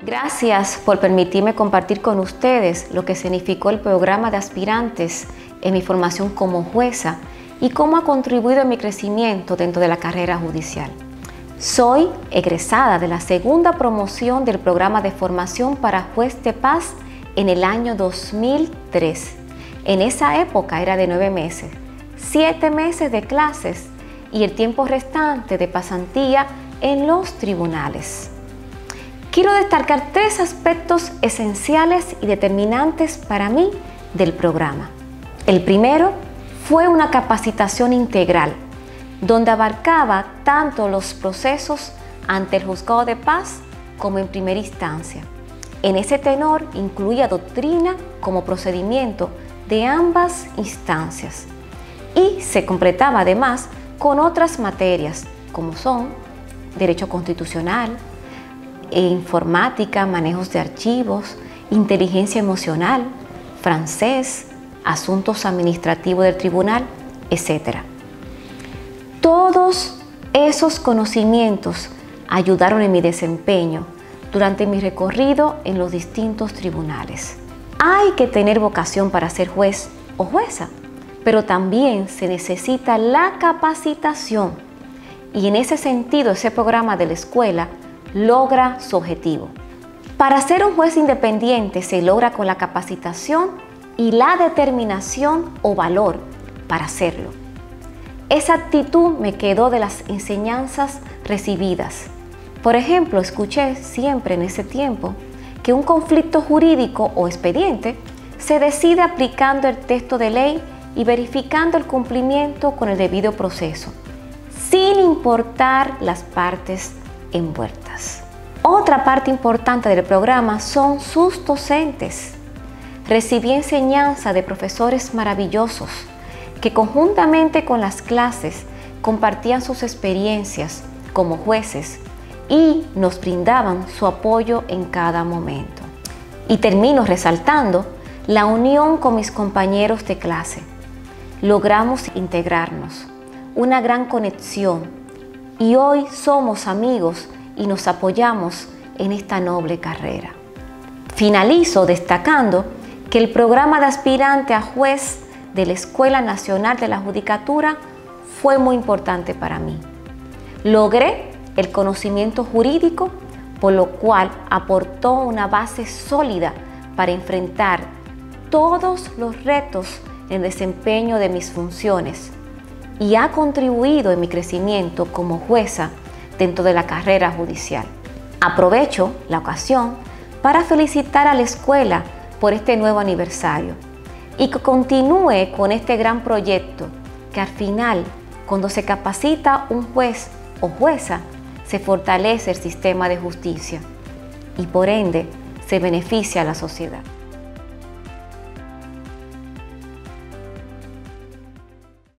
Gracias por permitirme compartir con ustedes lo que significó el programa de aspirantes en mi formación como jueza y cómo ha contribuido en mi crecimiento dentro de la carrera judicial. Soy egresada de la segunda promoción del programa de formación para juez de paz en el año 2003. En esa época era de nueve meses, siete meses de clases y el tiempo restante de pasantía en los tribunales. Quiero destacar tres aspectos esenciales y determinantes para mí del programa. El primero fue una capacitación integral donde abarcaba tanto los procesos ante el juzgado de paz como en primera instancia. En ese tenor incluía doctrina como procedimiento de ambas instancias y se completaba además con otras materias como son derecho constitucional, informática, manejos de archivos, inteligencia emocional, francés, asuntos administrativos del tribunal, etc. Todos esos conocimientos ayudaron en mi desempeño durante mi recorrido en los distintos tribunales. Hay que tener vocación para ser juez o jueza, pero también se necesita la capacitación y en ese sentido ese programa de la escuela logra su objetivo. Para ser un juez independiente se logra con la capacitación y la determinación o valor para hacerlo. Esa actitud me quedó de las enseñanzas recibidas. Por ejemplo, escuché siempre en ese tiempo que un conflicto jurídico o expediente se decide aplicando el texto de ley y verificando el cumplimiento con el debido proceso, sin importar las partes envueltas. Otra parte importante del programa son sus docentes. Recibí enseñanza de profesores maravillosos que conjuntamente con las clases compartían sus experiencias como jueces y nos brindaban su apoyo en cada momento. Y termino resaltando la unión con mis compañeros de clase. Logramos integrarnos, una gran conexión y hoy somos amigos y nos apoyamos en esta noble carrera. Finalizo destacando que el programa de aspirante a juez de la Escuela Nacional de la Judicatura fue muy importante para mí. Logré el conocimiento jurídico, por lo cual aportó una base sólida para enfrentar todos los retos en desempeño de mis funciones y ha contribuido en mi crecimiento como jueza dentro de la carrera judicial. Aprovecho la ocasión para felicitar a la escuela por este nuevo aniversario y que continúe con este gran proyecto que al final, cuando se capacita un juez o jueza, se fortalece el sistema de justicia y por ende se beneficia a la sociedad.